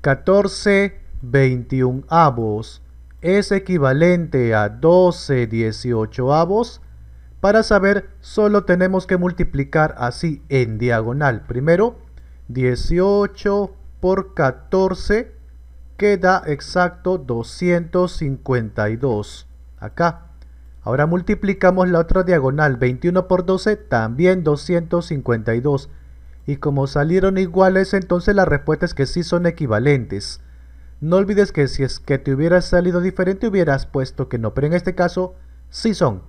14 21 avos es equivalente a 12 18 avos. Para saber, solo tenemos que multiplicar así en diagonal. Primero, 18 por 14 queda exacto 252. Acá. Ahora multiplicamos la otra diagonal. 21 por 12, también 252. Y como salieron iguales, entonces la respuesta es que sí son equivalentes. No olvides que si es que te hubieras salido diferente hubieras puesto que no, pero en este caso sí son.